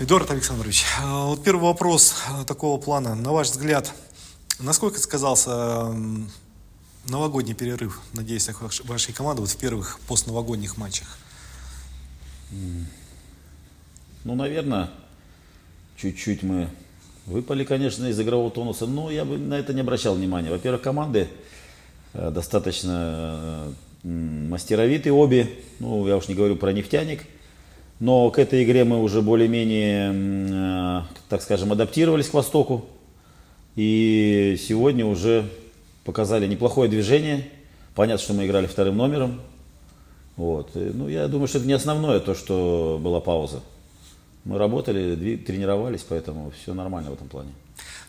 Эдуард Александрович, а, вот первый вопрос а, такого плана. На ваш взгляд, насколько сказался новогодний перерыв на действиях вашей команды вот в первых постновогодних матчах? Ну, наверное, чуть-чуть мы выпали, конечно, из игрового тонуса, но я бы на это не обращал внимания. Во-первых, команды э, достаточно мастеровитые обе, ну, я уж не говорю про нефтяник – но к этой игре мы уже более-менее, э, так скажем, адаптировались к Востоку. И сегодня уже показали неплохое движение. Понятно, что мы играли вторым номером. Вот. И, ну, я думаю, что это не основное то, что была пауза. Мы работали, тренировались, поэтому все нормально в этом плане.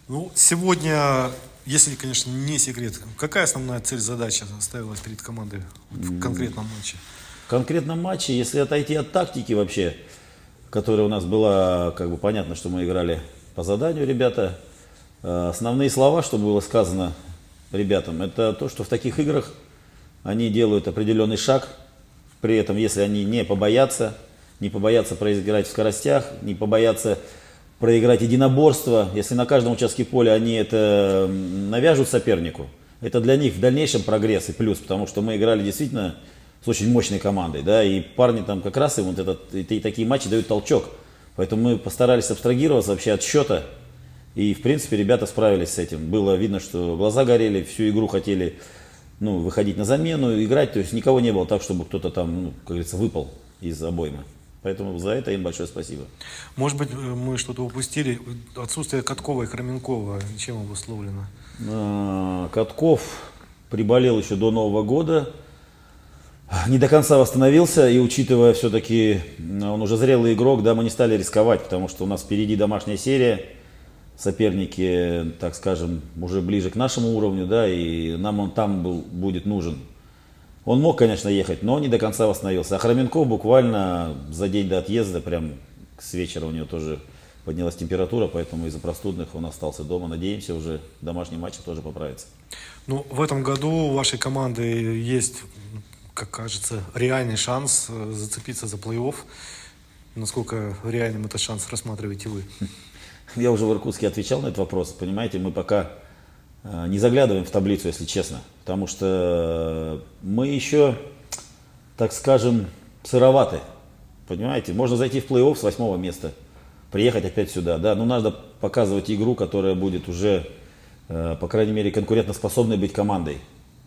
Ну, сегодня, если, конечно, не секрет, какая основная цель, задача ставилась перед командой в конкретном матче? Конкретном матче, если отойти от тактики вообще, которая у нас была, как бы понятно, что мы играли по заданию, ребята, э, основные слова, что было сказано ребятам, это то, что в таких играх они делают определенный шаг, при этом, если они не побоятся, не побоятся проиграть в скоростях, не побоятся проиграть единоборство, если на каждом участке поля они это навяжут сопернику, это для них в дальнейшем прогресс и плюс, потому что мы играли действительно с очень мощной командой, да, и парни там как раз им вот этот, и, и такие матчи дают толчок. Поэтому мы постарались абстрагироваться вообще от счета, и, в принципе, ребята справились с этим. Было видно, что глаза горели, всю игру хотели ну, выходить на замену, играть, то есть никого не было так, чтобы кто-то там, ну, как говорится, выпал из обоймы. Поэтому за это им большое спасибо. Может быть, мы что-то упустили. Отсутствие Каткова и Хроменкова чем обусловлено? А, Катков приболел еще до Нового года не до конца восстановился, и учитывая все-таки, он уже зрелый игрок, да, мы не стали рисковать, потому что у нас впереди домашняя серия, соперники, так скажем, уже ближе к нашему уровню, да, и нам он там был, будет нужен. Он мог, конечно, ехать, но не до конца восстановился. А Хроменков буквально за день до отъезда, прям с вечера у него тоже поднялась температура, поэтому из-за простудных он остался дома. Надеемся, уже домашний матч тоже поправится. Ну, в этом году у вашей команды есть как кажется, реальный шанс э, зацепиться за плей-офф. Насколько реальным этот шанс рассматриваете вы? Я уже в Иркутске отвечал на этот вопрос. Понимаете, мы пока э, не заглядываем в таблицу, если честно. Потому что мы еще, так скажем, сыроваты. Понимаете, можно зайти в плей-офф с восьмого места, приехать опять сюда. Да, но надо показывать игру, которая будет уже, э, по крайней мере, конкурентоспособной быть командой.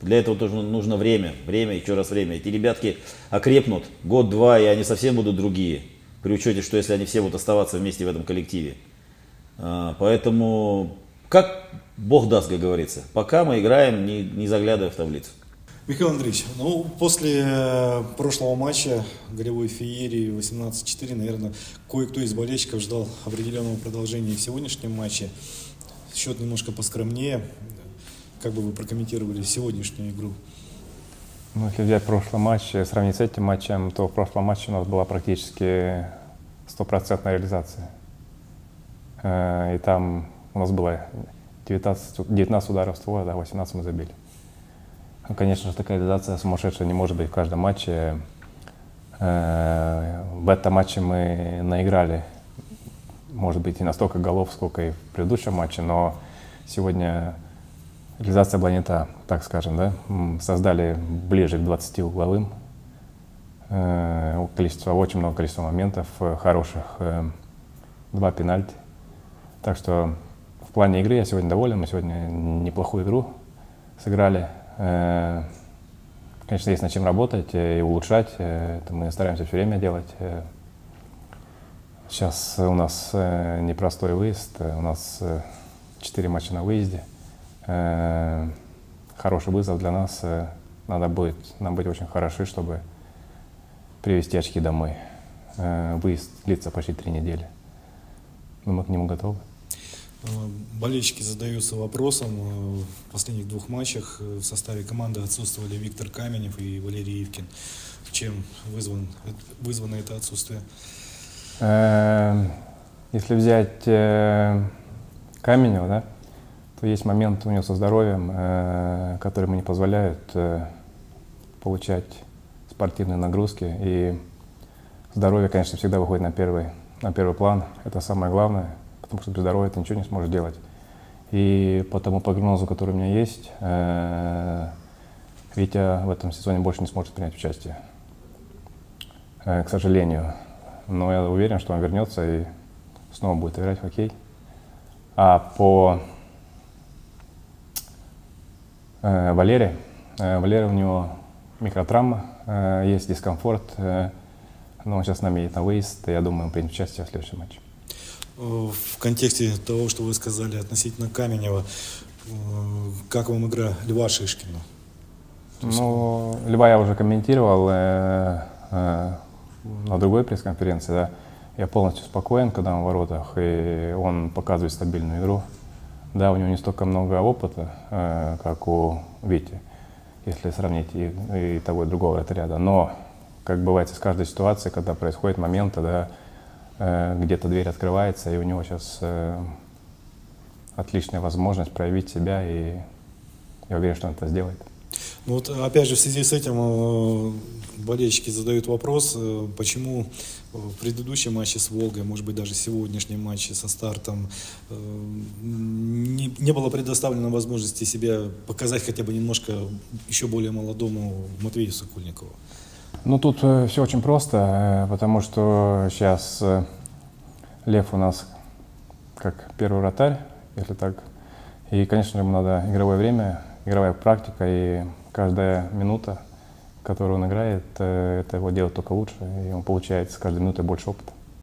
Для этого тоже нужно время, время, еще раз время. Эти ребятки окрепнут год-два, и они совсем будут другие. При учете, что если они все будут оставаться вместе в этом коллективе. А, поэтому, как Бог даст, как говорится. Пока мы играем, не, не заглядывая в таблицу. Михаил Андреевич, ну, после э, прошлого матча голевой феерии 18-4, наверное, кое-кто из болельщиков ждал определенного продолжения в сегодняшнем матче. Счет немножко поскромнее. Как бы вы прокомментировали сегодняшнюю игру? Ну, если взять прошлый матч, сравнить с этим матчем, то в прошлом матче у нас была практически стопроцентная реализация. Э, и там у нас было 19, 19 ударов ствола, да, 18 мы забили. Ну, конечно же, такая реализация сумасшедшая не может быть в каждом матче. Э, в этом матче мы наиграли, может быть, и настолько голов, сколько и в предыдущем матче, но сегодня Реализация была не та, так скажем, да. Создали ближе к 20 угловым. Э, количество, очень много количества моментов э, хороших. Э, два пенальти. Так что в плане игры я сегодня доволен. Мы сегодня неплохую игру сыграли. Конечно, есть над чем работать и улучшать. Это мы стараемся все время делать. Сейчас у нас непростой выезд. У нас четыре матча на выезде – Э, хороший вызов для нас. Э, надо будет нам быть очень хороши, чтобы привезти очки домой. Э, выезд длится почти три недели. Но мы к нему готовы. Болельщики задаются вопросом. В последних двух матчах в составе команды отсутствовали Виктор Каменев и Валерий Ивкин. Чем вызван, вызвано это отсутствие? Если взять Каменева, да, есть момент у него со здоровьем, э, который ему не позволяют э, получать спортивные нагрузки. И здоровье, конечно, всегда выходит на первый, на первый план. Это самое главное, потому что без здоровья ты ничего не сможешь делать. И по тому прогнозу, который у меня есть, э, Витя в этом сезоне больше не сможет принять участие. К сожалению. Но я уверен, что он вернется и снова будет играть в хоккей. А по э, Валере, э, Валера у него микротравма, э, есть дискомфорт, но он сейчас с нами едет на выезд, и я думаю, он примет участие в следующем матче. В контексте того, что вы сказали относительно Каменева, как вам игра Льва Шишкина? Ну, Льва я уже комментировал э, э, на другой пресс-конференции, да. Я полностью спокоен, когда он в воротах, и он показывает стабильную игру. Да, у него не столько много опыта, э, как у Вити, если сравнить и, и того, и другого вратаря, Но, как бывает с каждой ситуацией, когда происходит моменты, да, э, где-то дверь открывается, и у него сейчас э, отличная возможность проявить себя, и я уверен, что он это сделает. Ну вот опять же в связи с этим э, болельщики задают вопрос, э, почему в предыдущем матче с Волгой, может быть даже сегодняшнем матче со стартом э, не, не было предоставлено возможности себя показать хотя бы немножко еще более молодому Матвею Сокольникову. Ну тут все очень просто, потому что сейчас Лев у нас как первый вратарь, если так. И, конечно, ему надо игровое время, игровая практика, и каждая минута, которую он играет, э, это его делает только лучше, и он получает с каждой минутой больше опыта.